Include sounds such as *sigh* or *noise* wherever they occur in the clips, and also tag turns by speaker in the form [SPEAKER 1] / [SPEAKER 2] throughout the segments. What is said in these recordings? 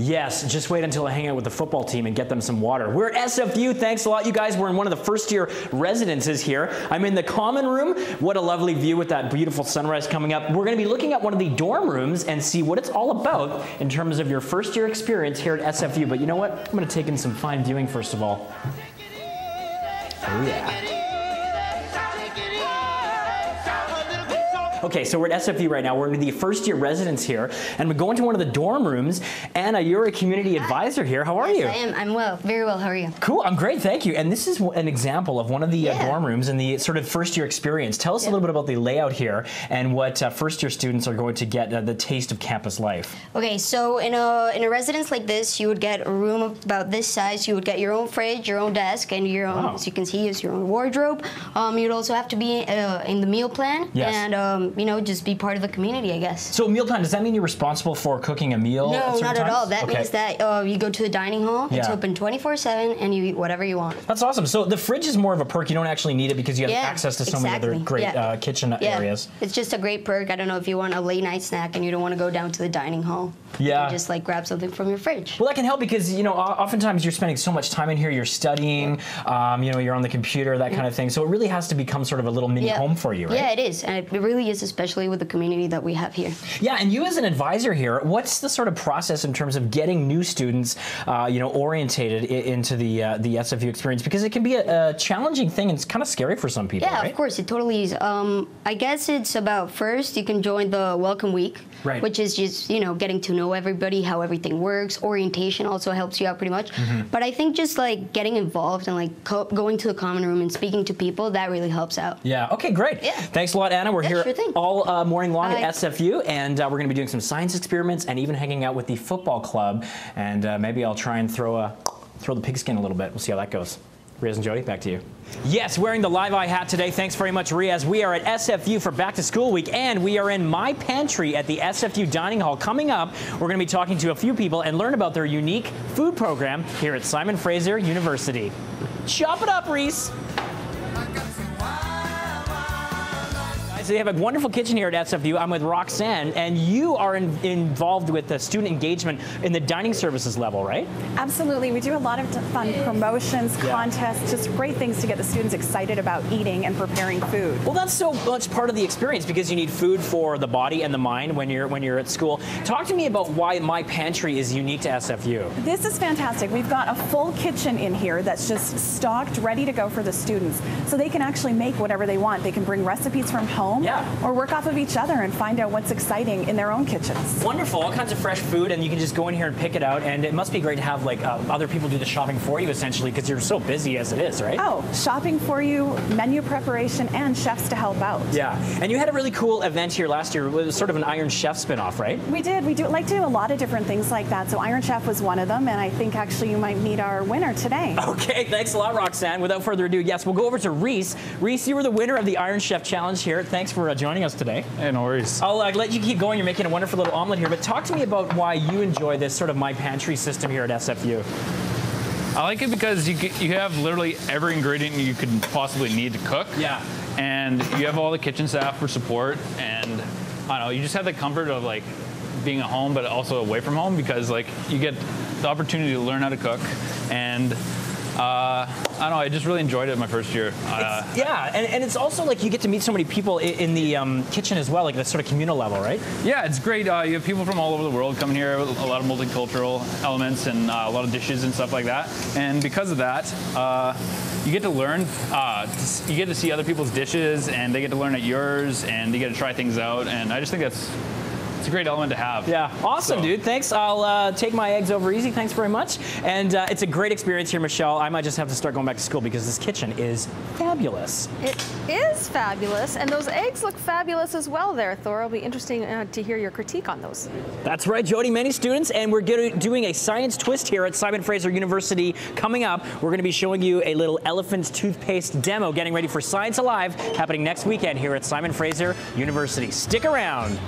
[SPEAKER 1] Yes, just wait until I hang out with the football team and get them some water. We're at SFU. Thanks a lot, you guys. We're in one of the first year residences here. I'm in the common room. What a lovely view with that beautiful sunrise coming up. We're going to be looking at one of the dorm rooms and see what it's all about in terms of your first year experience here at SFU. But you know what? I'm going to take in some fine viewing first of all. Oh, yeah. Okay, so we're at SFU right now. We're in the first year residence here, and we go into one of the dorm rooms. Anna, you're a community advisor here. How are
[SPEAKER 2] yes,
[SPEAKER 1] you?
[SPEAKER 2] I am. I'm well. Very well. How are you?
[SPEAKER 1] Cool. I'm great. Thank you. And this is an example of one of the
[SPEAKER 2] Yeah.
[SPEAKER 1] uh, dorm rooms in the sort of first year experience. Tell us a little bit about the layout here and what uh, first year students are going to get uh, the taste of campus life.
[SPEAKER 2] Okay, so in a in a residence like this, you would get a room about this size. You would get your own fridge, your own desk, and your own,
[SPEAKER 1] Wow.
[SPEAKER 2] as you can see, is your own wardrobe. Um, you'd also have to be uh, in the meal plan,
[SPEAKER 1] Yes.
[SPEAKER 2] and um, you know, just be part of the community, I guess.
[SPEAKER 1] So meal plan, does that mean you're responsible for cooking a meal?
[SPEAKER 2] No,
[SPEAKER 1] certain
[SPEAKER 2] not at
[SPEAKER 1] times?
[SPEAKER 2] all. That
[SPEAKER 1] Okay.
[SPEAKER 2] means that uh, you go to the dining hall. It's open 24/7, and you eat whatever you want.
[SPEAKER 1] That's awesome. So the fridge is more of a perk. You don't actually need it because you have
[SPEAKER 2] Yeah,
[SPEAKER 1] access to so many other great
[SPEAKER 2] Yeah.
[SPEAKER 1] uh, kitchen
[SPEAKER 2] Yeah,
[SPEAKER 1] areas.
[SPEAKER 2] it's just a great perk. I don't know if you want a late night snack and you don't want to go down to the dining hall.
[SPEAKER 1] Yeah.
[SPEAKER 2] just like grab something from your fridge.
[SPEAKER 1] Well, that can help because you know oftentimes you're spending so much time in here. You're studying, um, you know, you're on the computer, that kind of thing. So it really has to become sort of a little mini
[SPEAKER 2] Yeah.
[SPEAKER 1] home for you, right?
[SPEAKER 2] Yeah, it is, and it really is, especially with the community that we have here.
[SPEAKER 1] Yeah, and you as an advisor here, what's the sort of process in terms of getting new students, uh, you know, orientated i- into the uh, the SFU experience? Because it can be a, a challenging thing and it's kind of scary for some people,
[SPEAKER 2] Yeah,
[SPEAKER 1] right?
[SPEAKER 2] of course, it totally is. Um, I guess it's about first you can join the welcome week,
[SPEAKER 1] Right.
[SPEAKER 2] which is just you know getting to know everybody, how everything works. Orientation also helps you out pretty much.
[SPEAKER 1] Mm-hmm.
[SPEAKER 2] But I think just like getting involved and like co- going to the common room and speaking to people that really helps out.
[SPEAKER 1] Yeah. Okay. Great.
[SPEAKER 2] Yeah.
[SPEAKER 1] Thanks a lot, Anna. We're
[SPEAKER 2] Yeah,
[SPEAKER 1] here
[SPEAKER 2] sure thing.
[SPEAKER 1] All uh, morning long
[SPEAKER 2] Bye.
[SPEAKER 1] at SFU, and uh, we're going to be doing some science experiments and even hanging out with the football club. And uh, maybe I'll try and throw a throw the pigskin a little bit. We'll see how that goes. Riaz and Jody, back to you. Yes, wearing the Live Eye hat today. Thanks very much, Riaz. We are at SFU for Back to School Week, and we are in My Pantry at the SFU Dining Hall. Coming up, we're going to be talking to a few people and learn about their unique food program here at Simon Fraser University. Chop it up, Reese. Guys, they have a wonderful kitchen here at SFU. I'm with Roxanne, and you are in, involved with the student engagement in the dining services level, right?
[SPEAKER 3] Absolutely. We do a lot of fun promotions,
[SPEAKER 1] Yeah.
[SPEAKER 3] contests, just great things to get the students excited about eating and preparing food.
[SPEAKER 1] Well, that's so much part of the experience because you need food for the body and the mind when you're when you're at school. Talk to me about why My Pantry is unique to SFU.
[SPEAKER 3] This is fantastic. We've got a full kitchen in here that's just stocked, ready to go for the students. So they can actually make whatever they want. They can bring recipes from home
[SPEAKER 1] Yeah.
[SPEAKER 3] or work off of each other and find out what's exciting in their own kitchens.
[SPEAKER 1] Wonderful, all kinds of fresh food, and you can just go in here and pick it out. And it must be great to have like uh, other people do the shopping for you, essentially, because you're so busy as it is, right?
[SPEAKER 3] Oh, shopping for you, menu preparation, and chefs to help out.
[SPEAKER 1] Yeah, and you had a really cool event here last year. It was sort of an Iron Chef spin-off, right?
[SPEAKER 3] We did. We do like to do a lot of different things like that. So Iron Chef was one of them, and I think actually you might meet our winner today. *laughs*
[SPEAKER 1] Okay, thanks a lot, Roxanne. Without further ado, yes, we'll go over to Reese. Reese, you were the winner of the Iron Chef Challenge here. Thanks for uh, joining us today.
[SPEAKER 4] Hey, no worries.
[SPEAKER 1] I'll uh, let you keep going. You're making a wonderful little omelet here, but talk to me about why you enjoy this sort of My Pantry system here at SFU.
[SPEAKER 4] I like it because you get, you have literally every ingredient you could possibly need to cook.
[SPEAKER 1] Yeah.
[SPEAKER 4] And you have all the kitchen staff for support, and I don't know, you just have the comfort of like being at home, but also away from home because like you get the opportunity to learn how to cook, and uh, I don't know, I just really enjoyed it my first year. Uh,
[SPEAKER 1] Yeah, and, and it's also like you get to meet so many people in, in the um, kitchen as well, like the sort of communal level, right?
[SPEAKER 4] Yeah, it's great. Uh, you have people from all over the world coming here, with a lot of multicultural elements and uh, a lot of dishes and stuff like that. And because of that, uh, you get to learn. Uh, you get to see other people's dishes, and they get to learn at yours, and you get to try things out. And I just think that's it's a great element to have.
[SPEAKER 1] Yeah, awesome,
[SPEAKER 4] So-
[SPEAKER 1] dude. Thanks. I'll uh, take my eggs over easy. Thanks very much. And uh, it's a great experience here, Michelle. I might just have to start going back to school because this kitchen is fabulous.
[SPEAKER 5] It is fabulous, and those eggs look fabulous as well there, Thor. It'll be interesting uh, to hear your critique on those.
[SPEAKER 1] That's right, Jody. Many students, and we're get- doing a science twist here at Simon Fraser University. Coming up, we're going to be showing you a little elephant toothpaste demo, getting ready for Science Alive, happening next weekend here at Simon Fraser University. Stick around.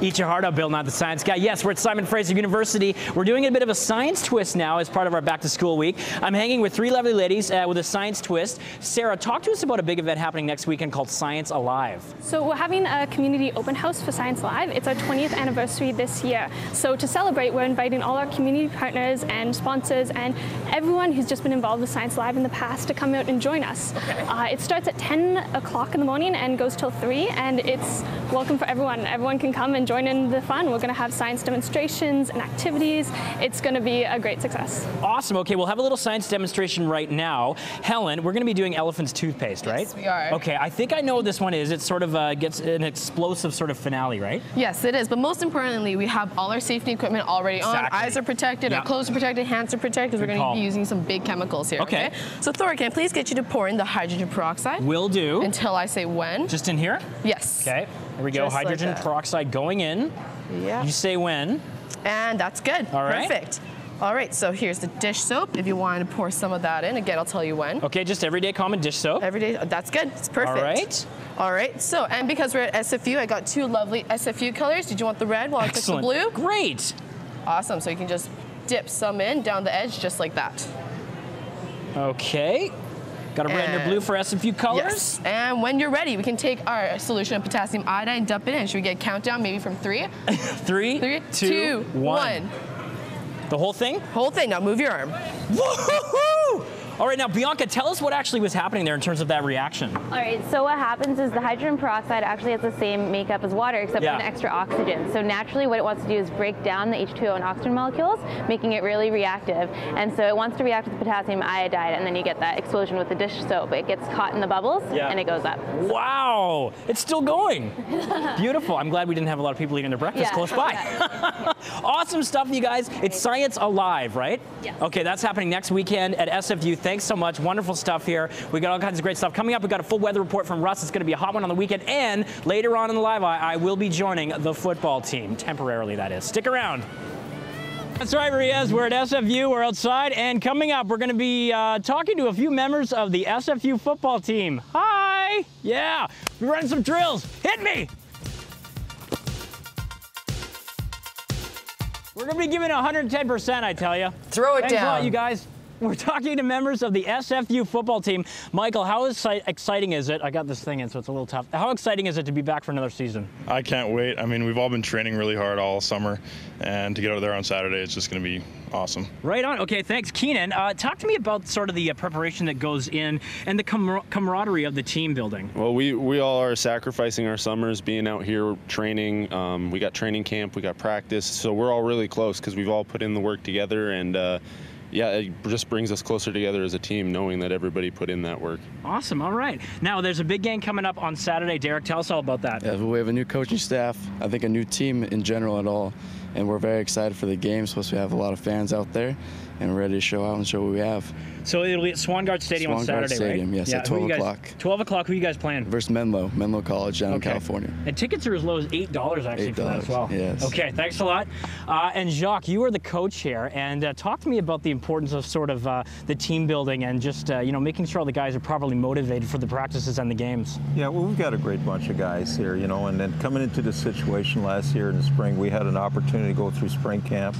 [SPEAKER 1] Eat your heart out, Bill, Nye the science guy. Yes, we're at Simon Fraser University. We're doing a bit of a science twist now as part of our back to school week. I'm hanging with three lovely ladies uh, with a science twist. Sarah, talk to us about a big event happening next weekend called Science Alive.
[SPEAKER 6] So we're having a community open house for Science Alive. It's our 20th anniversary this year. So to celebrate, we're inviting all our community partners and sponsors and everyone who's just been involved with Science Alive in the past to come out and join us.
[SPEAKER 1] Okay.
[SPEAKER 6] Uh, it starts at 10 o'clock in the morning and goes till 3, and it's welcome for everyone. Everyone can come and join in the fun. We're going to have science demonstrations and activities. It's going to be a great success.
[SPEAKER 1] Awesome. Okay, we'll have a little science demonstration right now. Helen, we're going to be doing elephant's toothpaste, right?
[SPEAKER 7] Yes, we are.
[SPEAKER 1] Okay, I think I know what this one is. It sort of uh, gets an explosive sort of finale, right?
[SPEAKER 7] Yes, it is. But most importantly, we have all our safety equipment already
[SPEAKER 1] Exactly.
[SPEAKER 7] on. Eyes are protected,
[SPEAKER 1] Yeah.
[SPEAKER 7] our clothes are protected, hands are protected. Because
[SPEAKER 1] we're
[SPEAKER 7] going to be using some big chemicals here.
[SPEAKER 1] Okay.
[SPEAKER 7] So Thor, can I please get you to pour in the hydrogen peroxide
[SPEAKER 1] Will do.
[SPEAKER 7] until I say when?
[SPEAKER 1] Just in here?
[SPEAKER 7] yes.
[SPEAKER 1] Okay, here we go.
[SPEAKER 7] Just
[SPEAKER 1] Hydrogen
[SPEAKER 7] that.
[SPEAKER 1] peroxide going in.
[SPEAKER 7] Yeah.
[SPEAKER 1] You say when.
[SPEAKER 7] And that's good.
[SPEAKER 1] All right.
[SPEAKER 7] Perfect. All right. So here's the dish soap. If you want to pour some of that in, again, I'll tell you when.
[SPEAKER 1] Okay, just everyday common dish soap.
[SPEAKER 7] Every day. That's good. It's perfect.
[SPEAKER 1] All right.
[SPEAKER 7] All right. So, and because we're at SFU, I got two lovely SFU colors. Did you want the red while I took the blue?
[SPEAKER 1] Great.
[SPEAKER 7] Awesome. So you can just dip some in down the edge just like that.
[SPEAKER 1] Okay. Got a red and a
[SPEAKER 7] And-
[SPEAKER 1] blue for SFU colors.
[SPEAKER 7] Yes. And when you're ready, we can take our solution of potassium iodine, dump it in. Should we get a countdown maybe from three? *laughs*
[SPEAKER 1] Three,
[SPEAKER 7] Three,
[SPEAKER 1] two,
[SPEAKER 7] two,
[SPEAKER 1] one.
[SPEAKER 7] one.
[SPEAKER 1] The whole thing?
[SPEAKER 7] Whole thing. Now move your arm.
[SPEAKER 1] All right, now Bianca, tell us what actually was happening there in terms of that reaction.
[SPEAKER 8] All right, so what happens is the hydrogen peroxide actually has the same makeup as water except
[SPEAKER 1] Yeah.
[SPEAKER 8] for an extra oxygen. So naturally what it wants to do is break down the H2O and oxygen molecules, making it really reactive. And so it wants to react with the potassium iodide and then you get that explosion with the dish soap. It gets caught in the bubbles
[SPEAKER 1] Yeah.
[SPEAKER 8] and it goes up.
[SPEAKER 1] Wow, it's still going. *laughs* Beautiful. I'm glad we didn't have a lot of people eating their breakfast
[SPEAKER 8] Yeah.
[SPEAKER 1] close by. *laughs* *laughs* awesome stuff, you guys. It's Science Alive, right?
[SPEAKER 8] Yes.
[SPEAKER 1] Okay, that's happening next weekend at SFU. Thanks so much. Wonderful stuff here. We got all kinds of great stuff coming up. We got a full weather report from Russ. It's going to be a hot one on the weekend. And later on in the live, I, I will be joining the football team temporarily. That is. Stick around. That's right, Marias. We're at SFU. We're outside, and coming up, we're going to be uh, talking to a few members of the SFU football team. Hi. Yeah. We're running some drills. Hit me. We're going to be giving 110%, I tell you.
[SPEAKER 7] Throw it
[SPEAKER 1] Thanks a lot,
[SPEAKER 7] down.
[SPEAKER 1] you guys. We're talking to members of the SFU football team. Michael, how exciting is it? I got this thing in, so it's a little tough. How exciting is it to be back for another season?
[SPEAKER 9] I can't wait. I mean, we've all been training really hard all summer, and to get out there on Saturday, it's just going to be awesome.
[SPEAKER 1] Right on. Okay, thanks, Keenan. Uh, talk to me about sort of the uh, preparation that goes in and the camar- camaraderie of the team building.
[SPEAKER 10] Well, we, we all are sacrificing our summers being out here training. Um, we got training camp, we got practice, so we're all really close because we've all put in the work together, and uh, yeah, it just brings us closer together as a team, knowing that everybody put in that work.
[SPEAKER 1] Awesome. All right. Now, there's a big game coming up on Saturday. Derek, tell us all about that.
[SPEAKER 11] Yeah, we have a new coaching staff. I think a new team in general at all, and we're very excited for the game. Supposed to have a lot of fans out there, and ready to show out and show what we have.
[SPEAKER 1] So it'll be at Swangard Stadium on
[SPEAKER 11] Swangard
[SPEAKER 1] Saturday,
[SPEAKER 11] Stadium,
[SPEAKER 1] right?
[SPEAKER 11] yes, at 12 o'clock.
[SPEAKER 1] 12 o'clock. Who you guys playing?
[SPEAKER 11] Versus Menlo, Menlo College down
[SPEAKER 1] Okay.
[SPEAKER 11] in California.
[SPEAKER 1] And tickets are as low as eight dollars actually for that as
[SPEAKER 11] $8,
[SPEAKER 1] well.
[SPEAKER 11] yes.
[SPEAKER 1] Okay, thanks a lot. Uh, and Jacques, you are the coach here, and uh, talk to me about the importance of sort of uh, the team building and just uh, you know making sure all the guys are properly motivated for the practices and the games.
[SPEAKER 12] Yeah, well, we've got a great bunch of guys here, you know, and then coming into the situation last year in the spring, we had an opportunity to go through spring camp.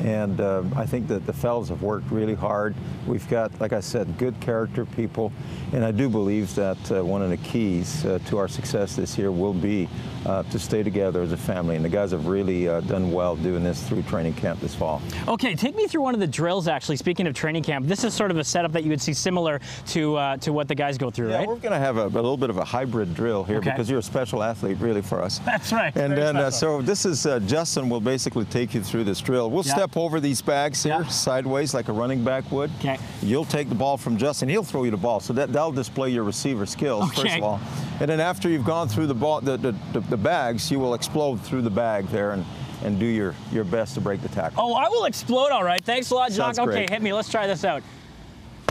[SPEAKER 12] And uh, I think that the fellows have worked really hard. We've got, like I said, good character people. And I do believe that uh, one of the keys uh, to our success this year will be uh, to stay together as a family. And the guys have really uh, done well doing this through training camp this fall.
[SPEAKER 1] Okay, take me through one of the drills. Actually, speaking of training camp, this is sort of a setup that you would see similar to uh, to what the guys go through,
[SPEAKER 12] Yeah,
[SPEAKER 1] right?
[SPEAKER 12] we're going to have a, a little bit of a hybrid drill here
[SPEAKER 1] Okay.
[SPEAKER 12] because you're a special athlete, really, for us.
[SPEAKER 1] That's right.
[SPEAKER 12] And
[SPEAKER 1] very
[SPEAKER 12] then, uh, so this is uh, Justin will basically take you through this drill. We'll
[SPEAKER 1] Yeah.
[SPEAKER 12] step over these bags here
[SPEAKER 1] Yeah.
[SPEAKER 12] sideways like a running back would.
[SPEAKER 1] Okay.
[SPEAKER 12] You'll take the ball from Justin. He'll throw you the ball. So that, that'll display your receiver skills, first of all. And then after you've gone through the, ball, the, the, the, the bags, you will explode through the bag there and, and do your, your best to break the tackle.
[SPEAKER 1] Oh, I will explode. All right. Thanks a lot.
[SPEAKER 12] Sounds
[SPEAKER 1] Okay,
[SPEAKER 12] great.
[SPEAKER 1] hit me. Let's try this out.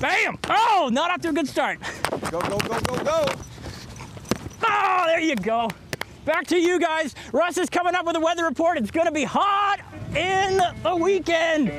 [SPEAKER 1] Bam! Oh, not off to a good start.
[SPEAKER 12] Go, go, go, go, go.
[SPEAKER 1] Oh, there you go. Back to you guys. Russ is coming up with a weather report. It's going to be hot in the weekend.